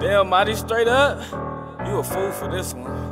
Damn, mighty straight up. You a fool for this one.